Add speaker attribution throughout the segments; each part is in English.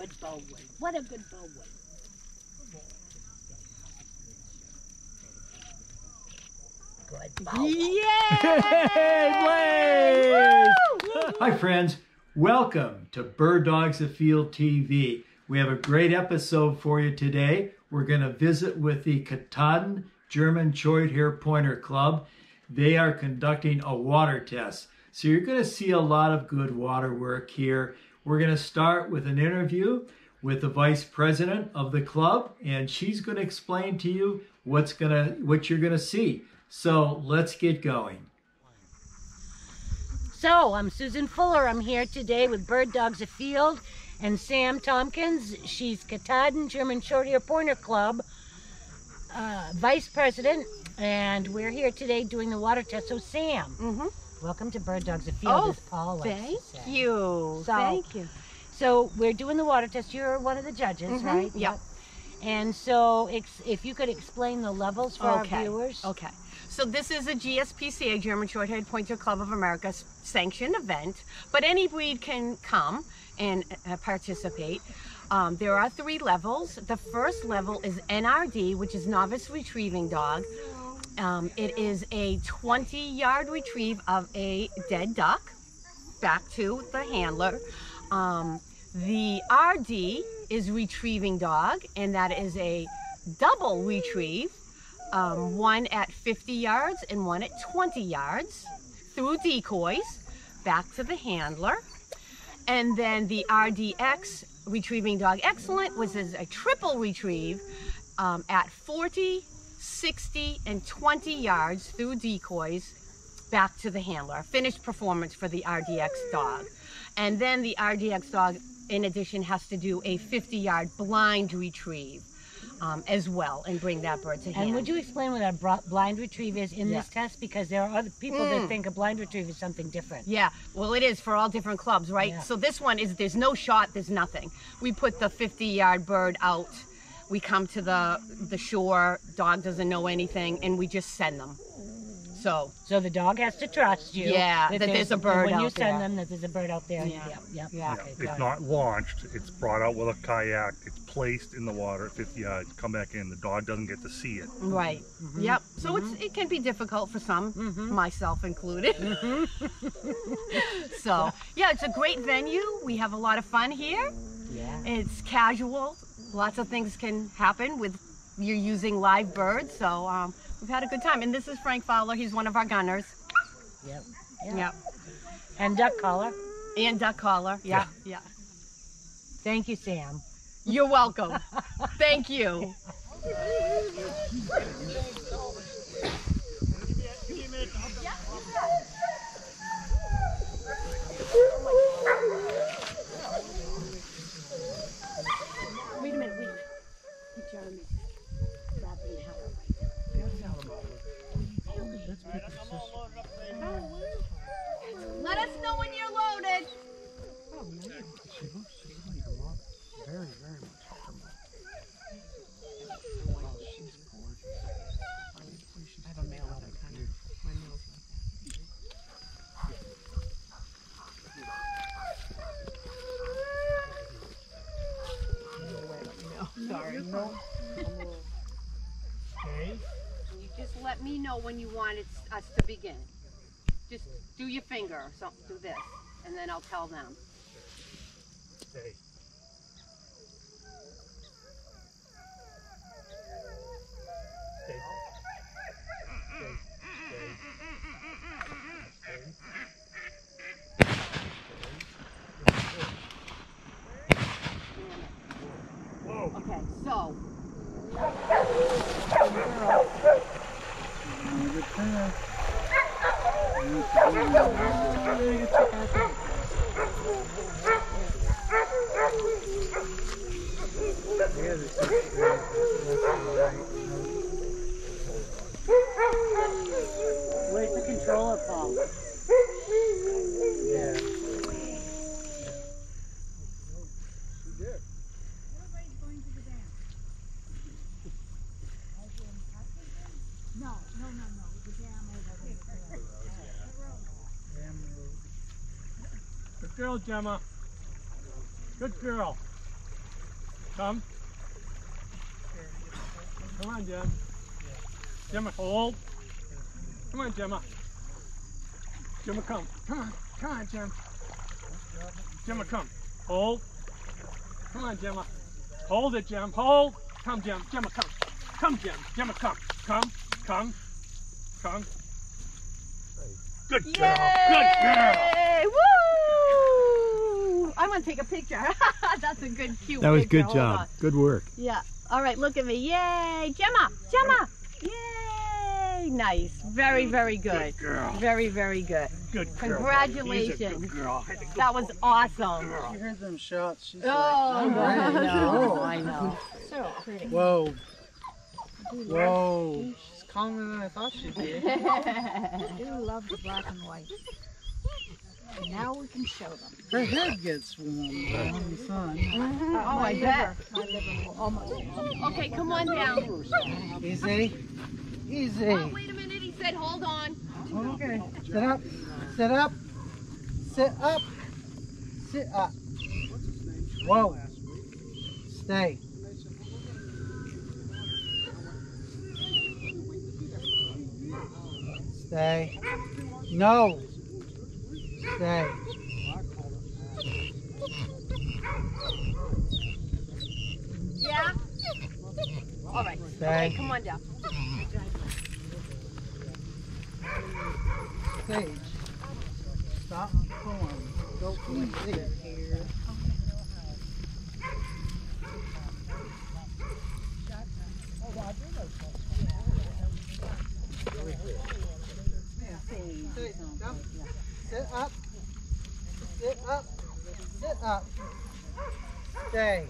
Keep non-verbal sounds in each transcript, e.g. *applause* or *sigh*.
Speaker 1: Good Bowen. What a good Bowen. Good Bowen.
Speaker 2: Hey, Blaze! Hi, friends. Welcome to Bird Dogs Afield TV. We have a great episode for you today. We're going to visit with the Katahdin German Short Hair Pointer Club. They are conducting a water test. So you're going to see a lot of good water work here. We're going to start with an interview with the vice president of the club, and she's going to explain to you what's going to what you're going to see. So let's get going.
Speaker 1: So, I'm Susan Fuller. I'm here today with Bird Dogs Afield and Sam Tompkins. She's Katahdin German Short Hair Pointer Club uh, vice president, and we're here today doing the water test. So, Sam,
Speaker 3: Mm-hmm.
Speaker 1: Welcome to Bird Dogs Afield,
Speaker 3: Oh,
Speaker 1: as Paul likes
Speaker 3: Thank you.
Speaker 1: So-
Speaker 3: Thank you.
Speaker 1: So, we're doing the water test. You're one of the judges,
Speaker 3: Mhm,
Speaker 1: right?
Speaker 3: yep.
Speaker 1: And so, if you could explain the levels for our
Speaker 3: Okay.
Speaker 1: viewers.
Speaker 3: Okay. So this is a GSPCA, German Short-Haired Pointer Club of America sanctioned event, but any breed can come and uh, participate. Um, there are three levels. The first level is NRD, which is Novice Retrieving Dog. Um, it is a 20-yard retrieve of a dead duck back to the handler. Um, the RD is Retrieving Dog, and that is a double retrieve um, one at 50 yards and one at 20 yards through decoys back to the handler. And then the RDX, Retrieving Dog Excellent, was as a triple retrieve um, at 40, 60, and 20 yards through decoys back to the handler. Finished performance for the RDX dog. And then the RDX dog, in addition, has to do a 50 yard blind retrieve um, as well and bring that bird to hand.
Speaker 1: And would you explain what a blind retrieve is in this test? Because there are other people
Speaker 3: Mm.
Speaker 1: that think a blind retrieve is something different.
Speaker 3: Yeah, well, it is for all different clubs, right?
Speaker 1: Yeah.
Speaker 3: So this one is there's no shot, there's nothing. We put the 50 yard bird out. We come to the the shore. Dog doesn't know anything, and we just send them. So
Speaker 1: So the dog has to trust you.
Speaker 3: Yeah, that there's a bird
Speaker 1: When you
Speaker 3: out
Speaker 1: send
Speaker 3: there.
Speaker 1: them, that there's a bird out there.
Speaker 3: Yeah.
Speaker 1: Yep, yep.
Speaker 3: Yeah.
Speaker 1: Okay, got
Speaker 4: It's
Speaker 1: it.
Speaker 4: not launched. It's brought out with a kayak. It's placed in the water at 50 yards. Come back in. The dog doesn't get to see it.
Speaker 3: right,
Speaker 1: Mm-hmm.
Speaker 3: yep. So it's mm-hmm. it can be difficult for some, mm-hmm. myself included. Mm-hmm. *laughs* so yeah, it's a great venue. We have a lot of fun here.
Speaker 1: Yeah.
Speaker 3: It's casual. Lots of things can happen with you're using live birds. So um, we've had a good time. And this is Frank Fowler. He's one of our gunners.
Speaker 1: Yep. Yeah.
Speaker 3: Yep.
Speaker 1: And duck caller.
Speaker 3: And duck caller. Yeah. Yeah.
Speaker 1: Thank you, Sam.
Speaker 3: You're welcome. *laughs* Thank you. *laughs*
Speaker 1: Wait a minute, wait. a Jeremy. Robin Howard.
Speaker 3: Let us know when you're loaded. You just let me know when you want us to begin. Just do your finger something, do this, and then I'll tell them.
Speaker 4: Whoa.
Speaker 3: Okay, so.
Speaker 1: Where's
Speaker 2: girl, Gemma. Good girl.
Speaker 5: Come. Come on, Jim. Gemma, hold. Come on, Gemma. Gemma, come. Come on. Come on, Jim. Gemma, come. Hold. Come on, Gemma. Hold it, Jim. Hold. Come, Jim. Gemma, come. Come, Jim. Gemma, come. Come. Come. Come. Good girl. Good girl.
Speaker 3: Yay! Woo! I'm gonna take a picture. *laughs* That's a good, cute.
Speaker 2: That was
Speaker 3: picture.
Speaker 2: good
Speaker 3: Hold
Speaker 2: job.
Speaker 3: on.
Speaker 2: Good work.
Speaker 3: Yeah. All right. Look at me. Yay, Gemma. Gemma. Yay. Nice. Very, very good.
Speaker 5: Good girl.
Speaker 3: Very, very good.
Speaker 5: Good girl.
Speaker 3: Congratulations.
Speaker 5: Good girl. Had
Speaker 3: That was awesome.
Speaker 6: She heard them shots. She's
Speaker 3: Oh,
Speaker 6: like, oh,
Speaker 3: I know. *laughs* I know. So pretty.
Speaker 6: Whoa. Whoa. She's calmer than I thought she'd be. *laughs*
Speaker 7: I do love the black and white. And now we can show them.
Speaker 6: Her head gets warm in the sun.
Speaker 3: Oh, I bet.
Speaker 7: My liver will almost.
Speaker 3: Okay, come on down.
Speaker 6: Easy. Easy.
Speaker 3: Oh, wait a minute. He said, hold on.
Speaker 6: Okay. Sit up. Sit up. Sit up. Sit up. Whoa. Stay. Stay. No.
Speaker 3: Yeah? All right. Okay, come on down.
Speaker 6: Sage. Stop pulling. Go easy. Sit up. Sit up. Sit up. Sit up. Stay.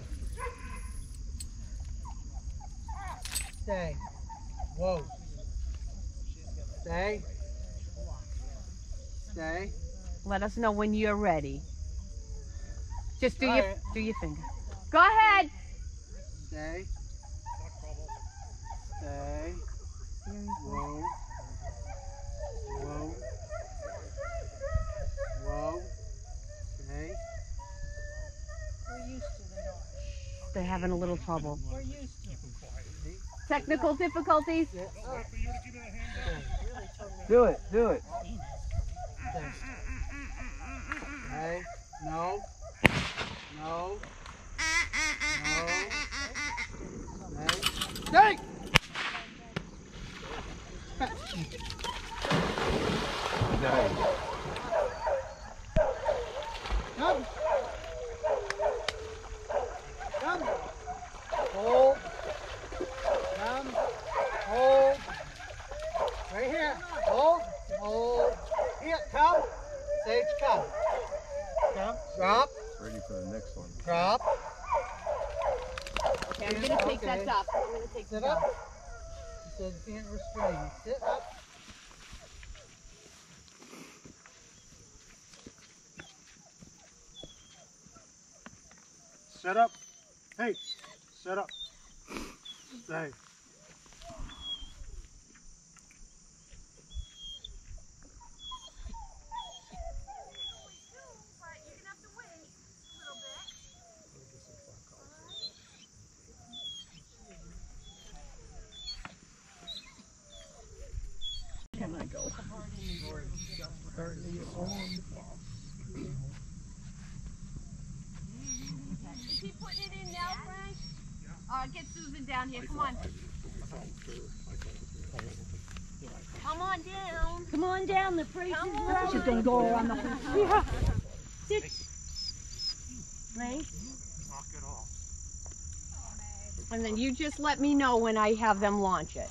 Speaker 6: Stay. Whoa. Stay. Stay.
Speaker 3: Let us know when you're ready. Just do
Speaker 6: All
Speaker 3: your
Speaker 6: right.
Speaker 3: do your finger. Go ahead.
Speaker 6: Stay. Stay. Whoa. Whoa. Stay.
Speaker 3: They're having a little trouble.
Speaker 6: We're used to
Speaker 3: Technical difficulties.
Speaker 6: Do it. Do it. Stay. Stay. No. No. No. Stay. Stay. Come. Come. Hold. Come. Hold. Right here. Hold. Hold. Here. Come. Sage, come. Come. Drop.
Speaker 8: Ready for the next one.
Speaker 6: Drop.
Speaker 3: Okay, I'm gonna take that
Speaker 6: Okay.
Speaker 3: up. I'm gonna take
Speaker 6: Sit
Speaker 3: that
Speaker 6: up. He said can't restrain. Sit up.
Speaker 5: Set up. Hey, set up. Stay.
Speaker 3: Is he putting it in now, Frank? Uh, get Susan down here. Come on. Come on down.
Speaker 1: Come on down, the priest
Speaker 3: Come
Speaker 1: is right.
Speaker 7: She's gonna go around the whole.
Speaker 1: Right?
Speaker 5: Knock it off.
Speaker 3: And then you just let me know when I have them launch it.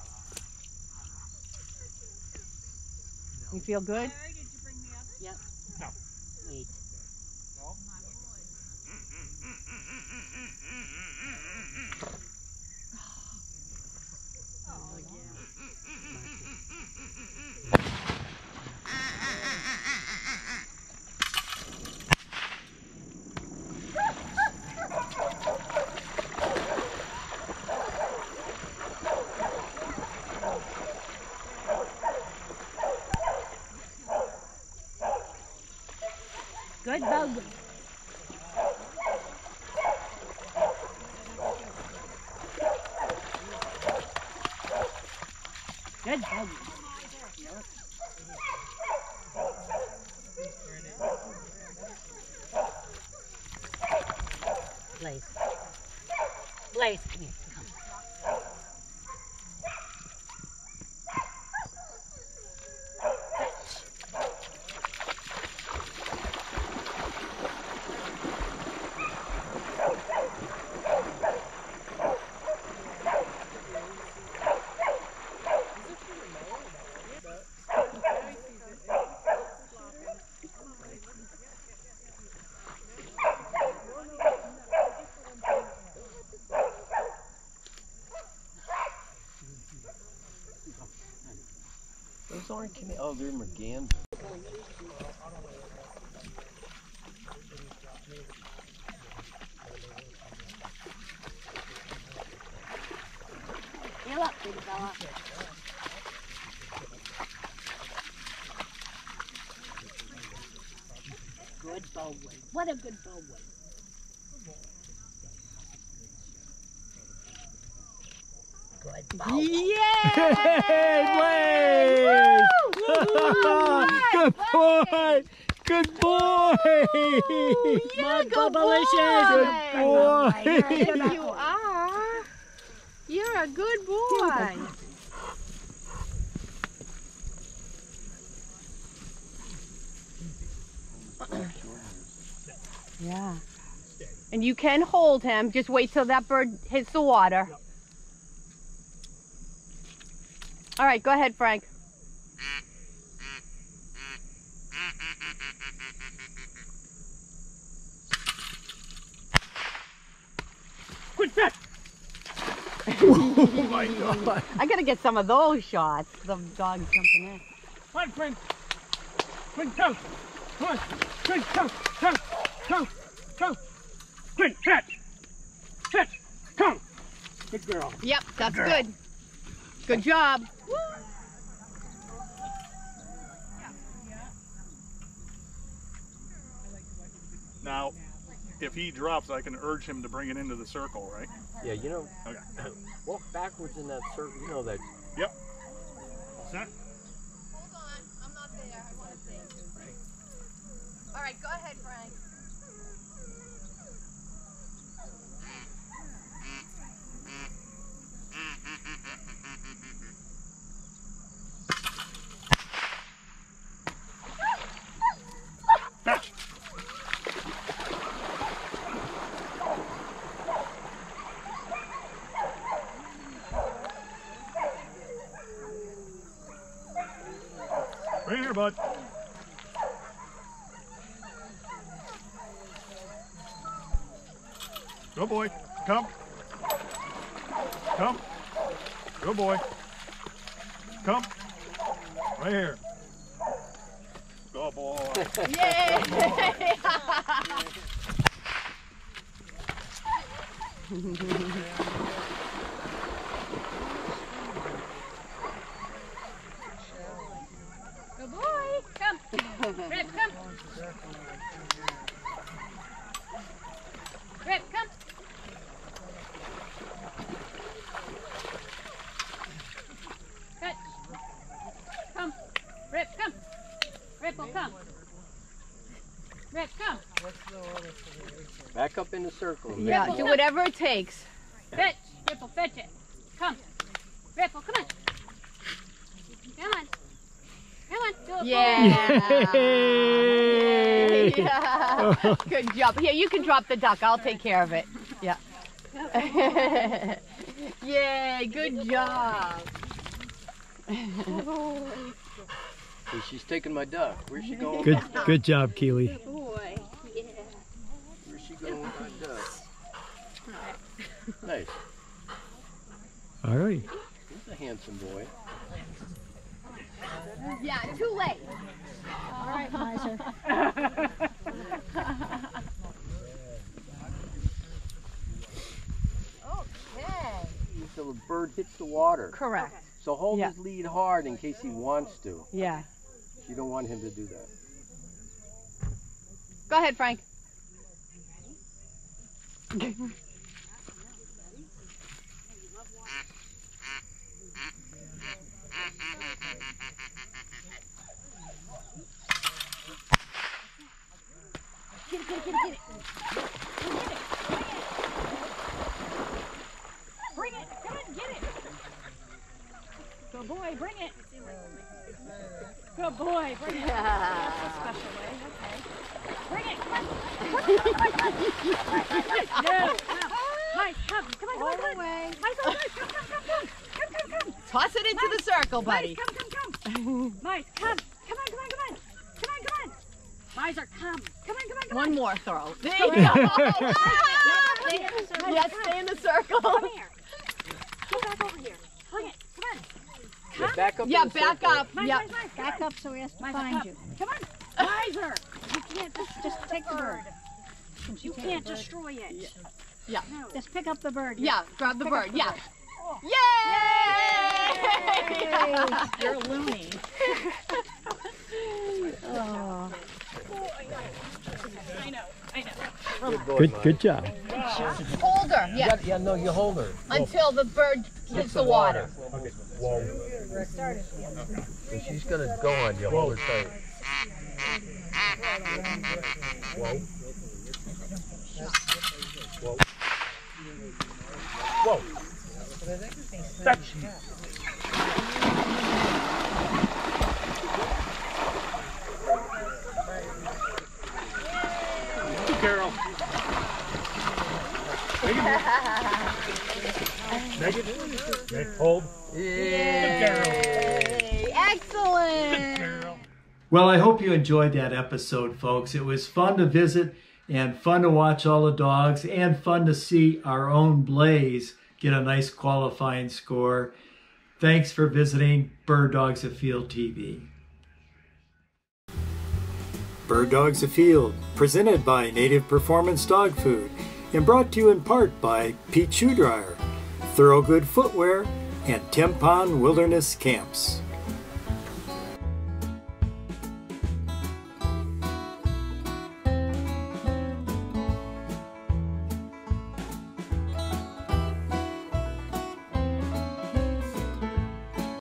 Speaker 3: You feel good?
Speaker 1: Good bug.
Speaker 8: Aren't Oh, they're.
Speaker 7: You're big fella.
Speaker 1: Good bowwood. What a good bowwood. Good bowwood.
Speaker 2: Hey, Blaze! Good boy! Good boy!
Speaker 1: My bubblicious.
Speaker 2: Good boy!
Speaker 3: Yes, you are. You're a good boy. yeah. And you can hold him. Just wait till that bird hits the water. All right, go ahead, Frank.
Speaker 5: Quit that!
Speaker 2: Oh my god!
Speaker 3: I gotta get some of those shots. The dog jumping in.
Speaker 5: Come on, friend. Quinn, come. Come on. Quinn, come. Come. Come. Come. Quinn, catch. Catch. Come. Good girl.
Speaker 3: Yep, that's good. Good job.
Speaker 4: Now, if he drops, I can urge him to bring it into the circle, right?
Speaker 8: Yeah, you know,
Speaker 4: Okay. *coughs*
Speaker 8: walk backwards in that circle. You know that.
Speaker 4: Yep. Set.
Speaker 3: Hold on, I'm not there. I want to see. All right, go ahead, Frank.
Speaker 4: Here, bud. Go boy. Come. Come. Go boy. Come. Right here. Go boy. *laughs* *laughs* *laughs*
Speaker 3: Yay! Good Rip, come. Rip, come. Good. Come. Rip, come. Rip come. Rip, come.
Speaker 8: Back up in the circle.
Speaker 3: Yeah, do whatever it takes.
Speaker 1: Fetch. Ripple, fetch it. Come. Ripple, come on. Come on. Come on. Do it
Speaker 3: Yeah.
Speaker 2: Yay!
Speaker 3: yeah. Good job. Here, you can drop the duck. I'll take care of it. Yeah. *laughs* Yay, good job.
Speaker 8: She's taking my duck. Where's she going?
Speaker 2: Good, good job, Keely.
Speaker 1: Boy. Yeah.
Speaker 8: Where's she going with my duck? Nice.
Speaker 2: All right.
Speaker 8: He's a handsome boy.
Speaker 3: Yeah, too late.
Speaker 7: All right, Miser.
Speaker 3: Okay.
Speaker 8: So the bird hits the water.
Speaker 3: Correct.
Speaker 8: So hold
Speaker 3: Yeah.
Speaker 8: his lead hard in case he wants to.
Speaker 3: Yeah.
Speaker 8: You don't want him to do that.
Speaker 3: Go ahead, Frank. *laughs*
Speaker 7: Get it, get it, get it, get it. Get it. Bring it. Come on, get it. Good boy, bring it. Good boy, bring it. That's a special way. Okay. Bring it. Come on. Come come come. No. Nice. Come. Come on, come on, come on. Nice. Come, come, come, come. Come, come, come.
Speaker 3: Toss it into the circle, buddy.
Speaker 7: Nice, come, come, come. nice, come. Come on, come on, come on. Come on, come on. Miser, come. Come on, come on, come on.
Speaker 3: One more throw. There you go. *laughs* yes, stay in the circle.
Speaker 7: Come here. Get back over here. Bring it. Come on.
Speaker 8: Yeah, back up.
Speaker 3: Yeah, back
Speaker 8: circle.
Speaker 3: up.
Speaker 7: Nice,
Speaker 3: Yep.
Speaker 7: nice, nice.
Speaker 9: Back up so he has to
Speaker 7: Miser,
Speaker 9: find
Speaker 7: up.
Speaker 9: you.
Speaker 7: Come on. *laughs* Miser.
Speaker 9: You can't just, just take the bird. Can she
Speaker 7: You can't
Speaker 9: the bird?
Speaker 7: destroy it.
Speaker 3: Yeah.
Speaker 9: Just pick up the bird.
Speaker 3: Yeah, grab the
Speaker 9: Pick
Speaker 3: bird.
Speaker 9: the
Speaker 3: Yeah.
Speaker 9: bird.
Speaker 3: Yay!
Speaker 9: You're loony. *laughs* oh.
Speaker 8: Good boy,
Speaker 2: Good,
Speaker 8: Mike.
Speaker 2: good job.
Speaker 3: Hold her.
Speaker 8: You
Speaker 3: Yeah.
Speaker 8: yeah, no, you hold her.
Speaker 3: Until the bird hits the water.
Speaker 4: Okay. Whoa.
Speaker 8: And she's gonna go on you. Hold her tight.
Speaker 4: Whoa. Whoa. Whoa. Touch. Carol. Negative. Negative. Hold.
Speaker 3: Yay! Excellent.
Speaker 4: Carol.
Speaker 2: Well, I hope you enjoyed that episode, folks. It was fun to visit and fun to watch all the dogs and fun to see our own Blaze get a nice qualifying score. Thanks for visiting Bird Dogs Afield TV. Bird Dogs Afield, presented by Native Performance Dog Food and brought to you in part by PEET Shoe Dryer, Thorogood Footwear, and Tim Pond Wilderness Camps.